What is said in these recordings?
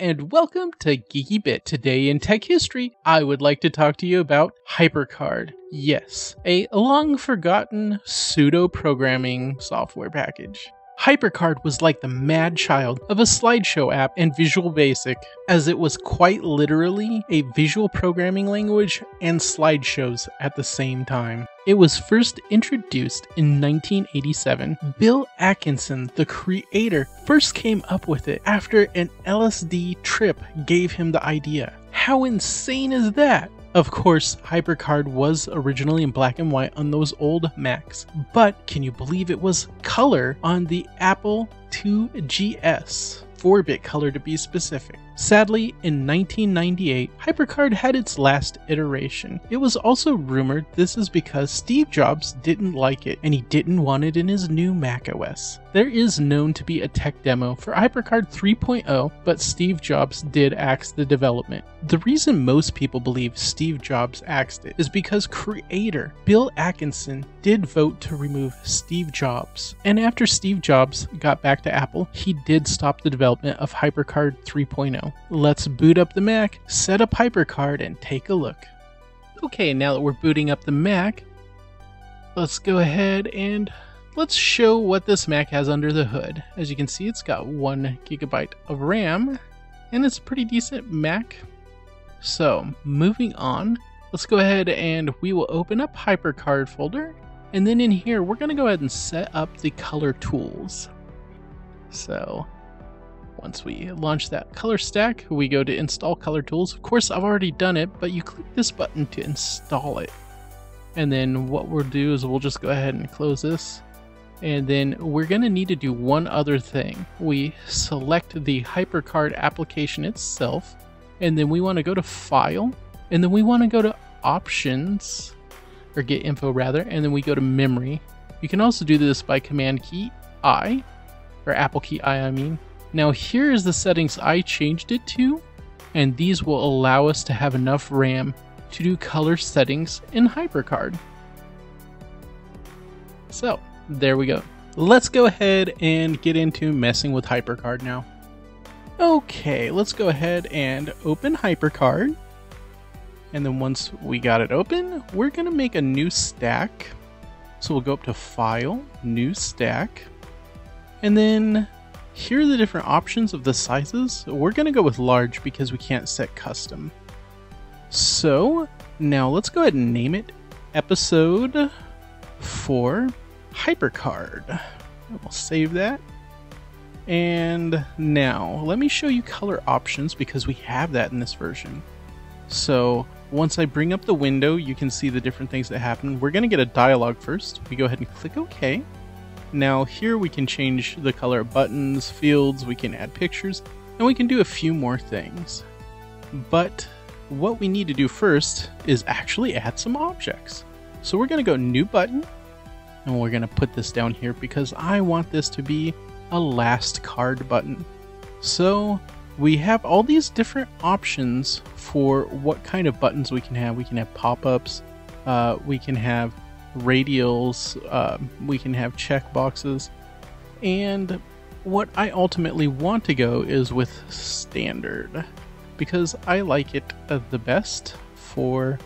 and welcome to Geeky Bit. Today in tech history, I would like to talk to you about HyperCard. Yes, a long forgotten pseudo programming software package. HyperCard was like the mad child of a slideshow app and Visual Basic, as it was quite literally a visual programming language and slideshows at the same time. It was first introduced in 1987. Bill Atkinson, the creator, first came up with it after an LSD trip gave him the idea. How insane is that? Of course, HyperCard was originally in black and white on those old Macs, but can you believe it was color on the Apple IIgs? 4 bit color to be specific. Sadly, in 1998, HyperCard had its last iteration. It was also rumored this is because Steve Jobs didn't like it and he didn't want it in his new macOS. There is known to be a tech demo for HyperCard 3.0, but Steve Jobs did axe the development. The reason most people believe Steve Jobs axed it is because creator Bill Atkinson did vote to remove Steve Jobs. And after Steve Jobs got back to Apple, he did stop the development of HyperCard 3.0. Let's boot up the Mac, set up HyperCard, and take a look. Okay, now that we're booting up the Mac, let's go ahead and let's show what this Mac has under the hood. As you can see, it's got one gigabyte of RAM, and it's a pretty decent Mac. So, moving on, let's go ahead and we will open up HyperCard folder, and then in here, we're gonna go ahead and set up the color tools. So, once we launch that color stack, we go to install color tools. Of course, I've already done it, but you click this button to install it. And then what we'll do is we'll just go ahead and close this. And then we're going to need to do one other thing. We select the HyperCard application itself, and then we want to go to File, and then we want to go to Options, or Get Info rather, and then we go to Memory. You can also do this by Command key I, or Apple key I, I mean, now here is the settings I changed it to, and these will allow us to have enough RAM to do color settings in HyperCard. So, there we go. Let's go ahead and get into messing with HyperCard now. Okay, let's go ahead and open HyperCard. And then once we got it open, we're gonna make a new stack. So we'll go up to File, New Stack, and then here are the different options of the sizes. We're going to go with large because we can't set custom. So now let's go ahead and name it episode 4 Hypercard. We'll save that. And now let me show you color options because we have that in this version. So once I bring up the window, you can see the different things that happen. We're going to get a dialog first. We go ahead and click OK. Now here we can change the color of buttons, fields, we can add pictures, and we can do a few more things. But what we need to do first is actually add some objects. So we're going to go new button, and we're going to put this down here because I want this to be a last card button. So we have all these different options for what kind of buttons we can have. We can have pop-ups, uh, we can have radials, uh, we can have checkboxes, and what I ultimately want to go is with standard because I like it uh, the best for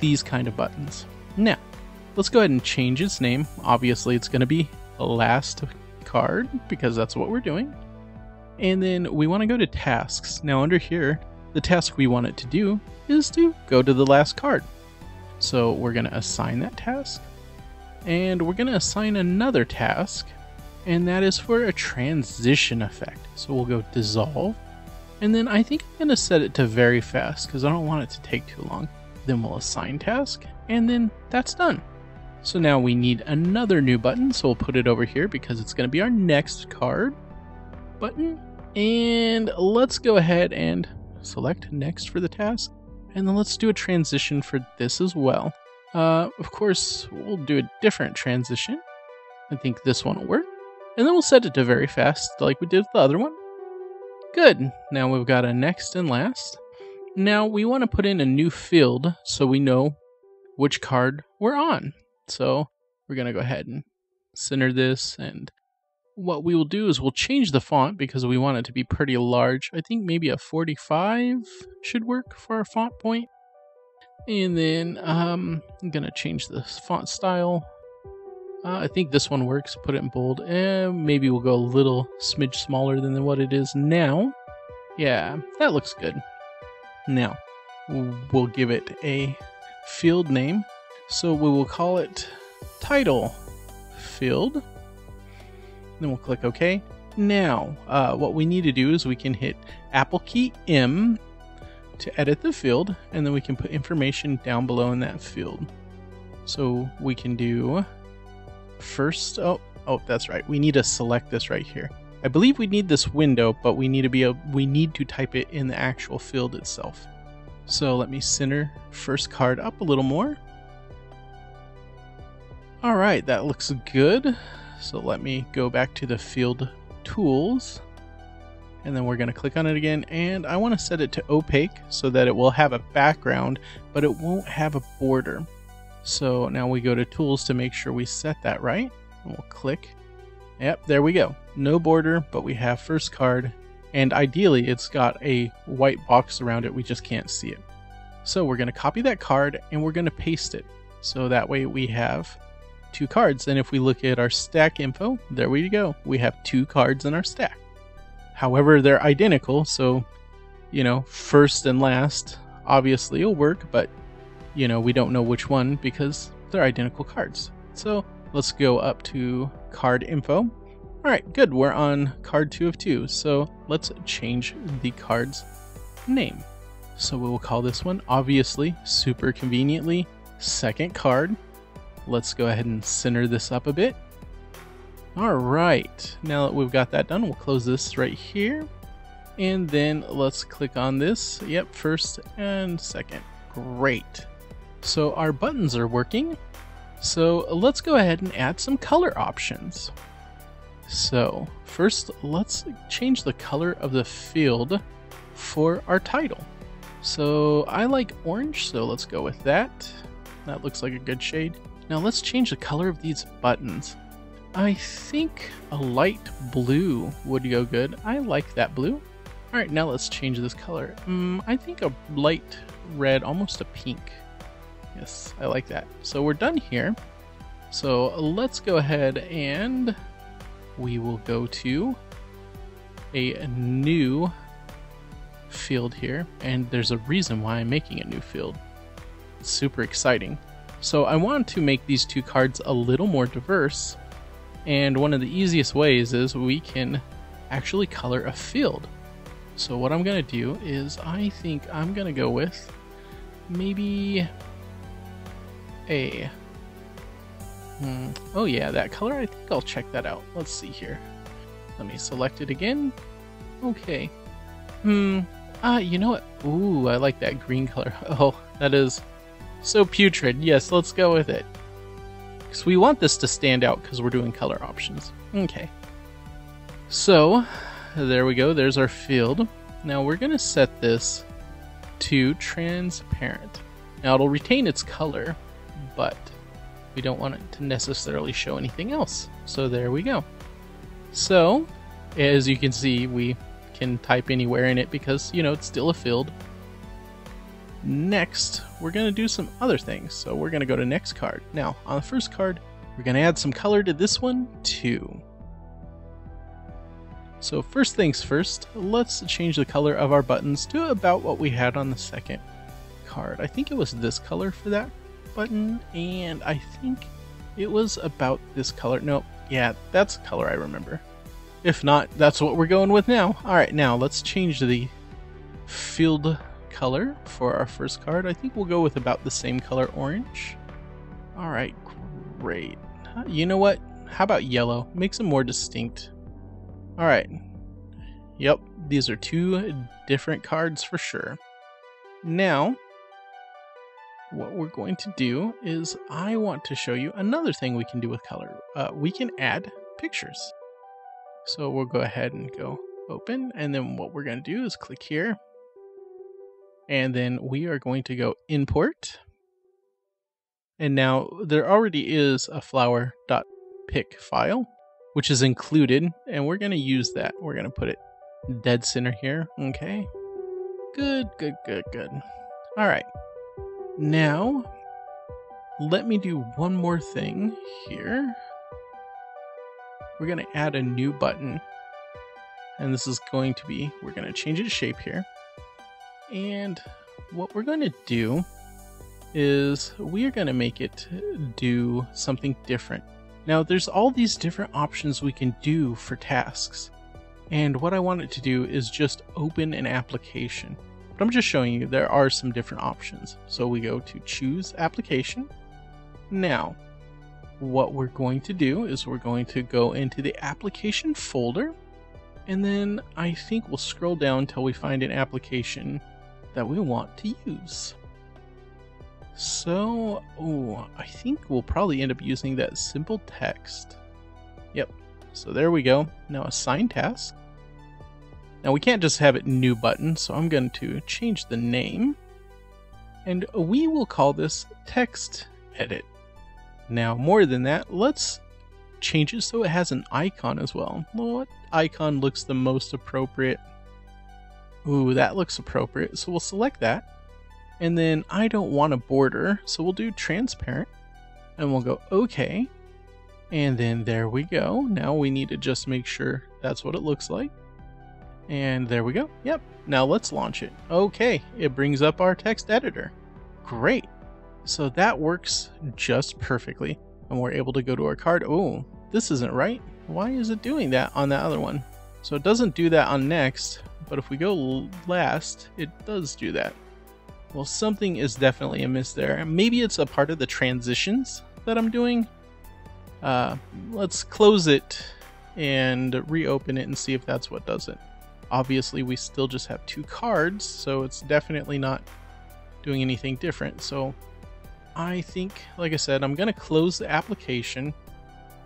these kind of buttons. Now, let's go ahead and change its name. Obviously, it's going to be last card because that's what we're doing. And then we want to go to tasks. Now, under here, the task we want it to do is to go to the last card. So we're going to assign that task. And we're going to assign another task. And that is for a transition effect. So we'll go dissolve. And then I think I'm going to set it to very fast because I don't want it to take too long. Then we'll assign task. And then that's done. So now we need another new button. So we'll put it over here because it's going to be our next card button. And let's go ahead and select next for the task. And then let's do a transition for this as well. Uh, of course, we'll do a different transition. I think this one will work. And then we'll set it to very fast, like we did with the other one. Good. Now we've got a next and last. Now we want to put in a new field so we know which card we're on. So we're going to go ahead and center this and what we will do is we'll change the font because we want it to be pretty large. I think maybe a 45 should work for our font point. And then um, I'm going to change the font style. Uh, I think this one works. Put it in bold. And maybe we'll go a little smidge smaller than what it is now. Yeah, that looks good. Now, we'll give it a field name. So we will call it title field. Then we'll click OK. Now, uh, what we need to do is we can hit Apple key M to edit the field, and then we can put information down below in that field. So we can do first, oh, oh, that's right. We need to select this right here. I believe we need this window, but we need to be able, we need to type it in the actual field itself. So let me center first card up a little more. All right, that looks good. So let me go back to the field tools and then we're going to click on it again and I want to set it to opaque so that it will have a background but it won't have a border. So now we go to tools to make sure we set that right and we'll click. Yep, there we go. No border, but we have first card and ideally it's got a white box around it. We just can't see it. So we're going to copy that card and we're going to paste it. So that way we have two cards. And if we look at our stack info, there we go. We have two cards in our stack. However, they're identical, so, you know, first and last obviously will work, but, you know, we don't know which one because they're identical cards. So let's go up to card info. All right, good. We're on card two of two. So let's change the card's name. So we will call this one, obviously, super conveniently, second card. Let's go ahead and center this up a bit. All right, now that we've got that done, we'll close this right here. And then let's click on this. Yep, first and second. Great. So our buttons are working. So let's go ahead and add some color options. So first, let's change the color of the field for our title. So I like orange, so let's go with that. That looks like a good shade. Now let's change the color of these buttons. I think a light blue would go good. I like that blue. Alright, now let's change this color. Um, I think a light red, almost a pink. Yes, I like that. So we're done here. So let's go ahead and we will go to a new field here. And there's a reason why I'm making a new field. It's super exciting. So I want to make these two cards a little more diverse, and one of the easiest ways is we can actually color a field. So what I'm going to do is I think I'm going to go with maybe a... Hmm, oh yeah, that color, I think I'll check that out. Let's see here. Let me select it again. Okay. Hmm, ah, you know what? Ooh, I like that green color. Oh, that is so putrid. Yes, let's go with it. Because we want this to stand out because we're doing color options. Okay. So, there we go. There's our field. Now we're going to set this to transparent. Now it'll retain its color, but we don't want it to necessarily show anything else. So there we go. So, as you can see, we can type anywhere in it because, you know, it's still a field. Next, we're going to do some other things. So we're going to go to next card. Now, on the first card, we're going to add some color to this one too. So first things first, let's change the color of our buttons to about what we had on the second card. I think it was this color for that button, and I think it was about this color. Nope, yeah, that's the color I remember. If not, that's what we're going with now. Alright, now let's change the field color for our first card. I think we'll go with about the same color orange. All right, great. You know what? How about yellow? Makes them more distinct. All right. Yep, these are two different cards for sure. Now, what we're going to do is I want to show you another thing we can do with color. Uh, we can add pictures. So we'll go ahead and go open, and then what we're going to do is click here, and then we are going to go import. And now there already is a flower.pic file. which is included, and we're going to use that. We're going to put it dead center here. Okay. Good, good, good, good. All right. Now, let me do one more thing here. We're going to add a new button. And this is going to be, we're going to change its shape here. And what we're going to do is we are going to make it do something different. Now, there's all these different options we can do for tasks. And what I want it to do is just open an application. But I'm just showing you there are some different options. So we go to choose application. Now, what we're going to do is we're going to go into the application folder. And then I think we'll scroll down until we find an application that we want to use. So, oh, I think we'll probably end up using that simple text. Yep. So there we go. Now assign task. Now we can't just have it new button, so I'm going to change the name. And we will call this text edit. Now more than that, let's change it so it has an icon as well. What icon looks the most appropriate? Ooh, that looks appropriate. So we'll select that. And then I don't want a border, so we'll do transparent. And we'll go OK. And then there we go. Now we need to just make sure that's what it looks like. And there we go. Yep. Now let's launch it. Okay, it brings up our text editor. Great. So that works just perfectly. And we're able to go to our card. Oh, this isn't right. Why is it doing that on that other one? So it doesn't do that on next, but if we go last, it does do that. Well, something is definitely amiss there. Maybe it's a part of the transitions that I'm doing. Uh, let's close it and reopen it and see if that's what does it. Obviously, we still just have two cards, so it's definitely not doing anything different. So I think, like I said, I'm going to close the application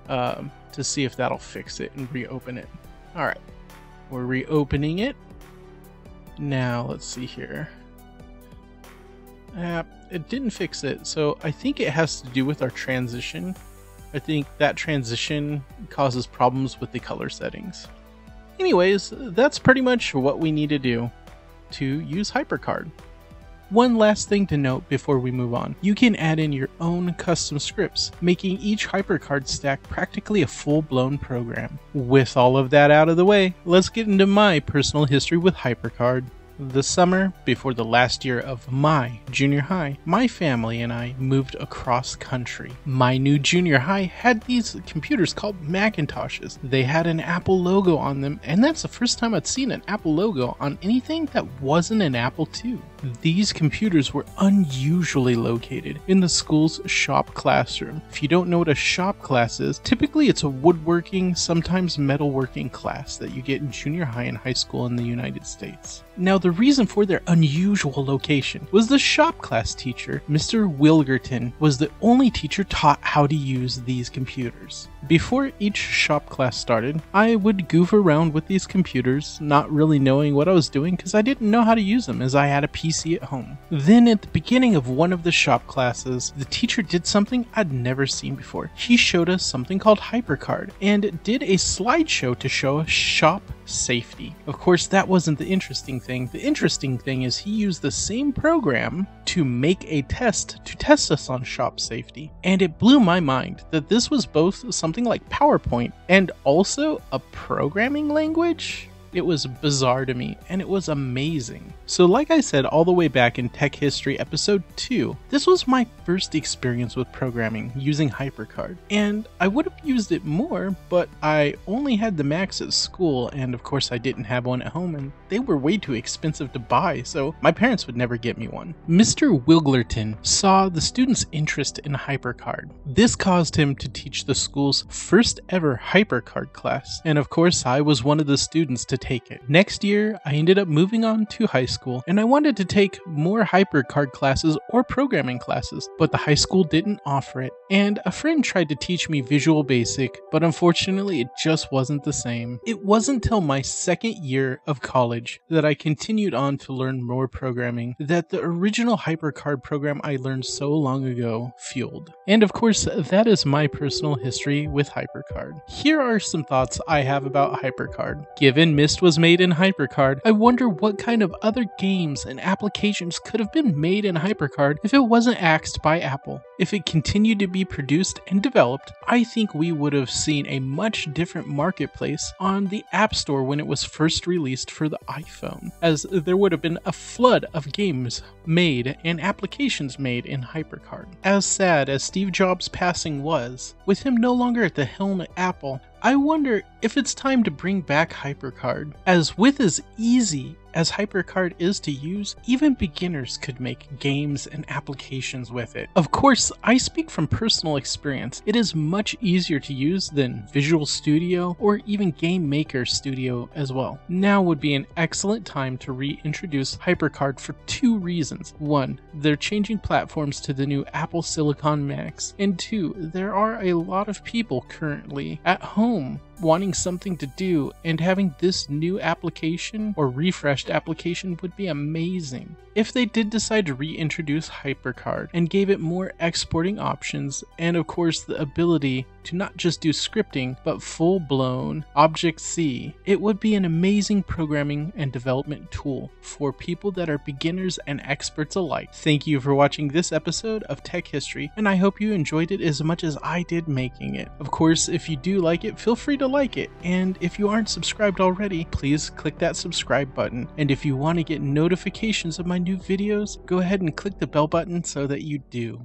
um, to see if that'll fix it and reopen it. All right, we're reopening it. Now, let's see here. Uh, it didn't fix it, so I think it has to do with our transition. I think that transition causes problems with the color settings. Anyways, that's pretty much what we need to do to use HyperCard. One last thing to note before we move on. You can add in your own custom scripts, making each HyperCard stack practically a full-blown program. With all of that out of the way, let's get into my personal history with HyperCard. The summer before the last year of my junior high, my family and I moved across country. My new junior high had these computers called Macintoshes. They had an Apple logo on them, and that's the first time I'd seen an Apple logo on anything that wasn't an Apple II. These computers were unusually located in the school's shop classroom. If you don't know what a shop class is, typically it's a woodworking, sometimes metalworking class that you get in junior high and high school in the United States. Now, the reason for their unusual location was the shop class teacher, Mr. Wilgerton, was the only teacher taught how to use these computers. Before each shop class started, I would goof around with these computers, not really knowing what I was doing because I didn't know how to use them as I had a PC at home. Then, at the beginning of one of the shop classes, the teacher did something I'd never seen before. He showed us something called HyperCard and did a slideshow to show us shop safety. Of course, that wasn't the interesting thing. The interesting thing is he used the same program to make a test to test us on shop safety. And it blew my mind that this was both something like PowerPoint and also a programming language. It was bizarre to me, and it was amazing. So, like I said all the way back in Tech History Episode 2, this was my first experience with programming using HyperCard. And I would have used it more, but I only had the Macs at school, and of course I didn't have one at home, and they were way too expensive to buy, so my parents would never get me one. Mr. Wilgerton saw the students' interest in HyperCard. This caused him to teach the school's first ever HyperCard class, and of course I was one of the students to take it. Next year, I ended up moving on to high school and I wanted to take more HyperCard classes or programming classes, but the high school didn't offer it. And a friend tried to teach me Visual Basic, but unfortunately, it just wasn't the same. It wasn't until my second year of college that I continued on to learn more programming that the original HyperCard program I learned so long ago fueled. And of course, that is my personal history with HyperCard. Here are some thoughts I have about HyperCard. Given Was made in HyperCard, I wonder what kind of other games and applications could have been made in HyperCard if it wasn't axed by Apple. If it continued to be produced and developed, I think we would have seen a much different marketplace on the App Store when it was first released for the iPhone, as there would have been a flood of games made and applications made in HyperCard. As sad as Steve Jobs' passing was, with him no longer at the helm at Apple, I wonder if it's time to bring back HyperCard, as with as easy as HyperCard is to use, even beginners could make games and applications with it. Of course, I speak from personal experience. It is much easier to use than Visual Studio or even Game Maker Studio as well. Now would be an excellent time to reintroduce HyperCard for two reasons. One, they're changing platforms to the new Apple Silicon Macs, and two, there are a lot of people currently at home wanting something to do, and having this new application or refreshed application would be amazing. If they did decide to reintroduce HyperCard and gave it more exporting options, and of course the ability to not just do scripting, but full blown Object C, it would be an amazing programming and development tool for people that are beginners and experts alike. Thank you for watching this episode of Tech History, and I hope you enjoyed it as much as I did making it. Of course, if you do like it, feel free to like it, and if you aren't subscribed already, please click that subscribe button. And if you want to get notifications of my new videos, go ahead and click the bell button so that you do.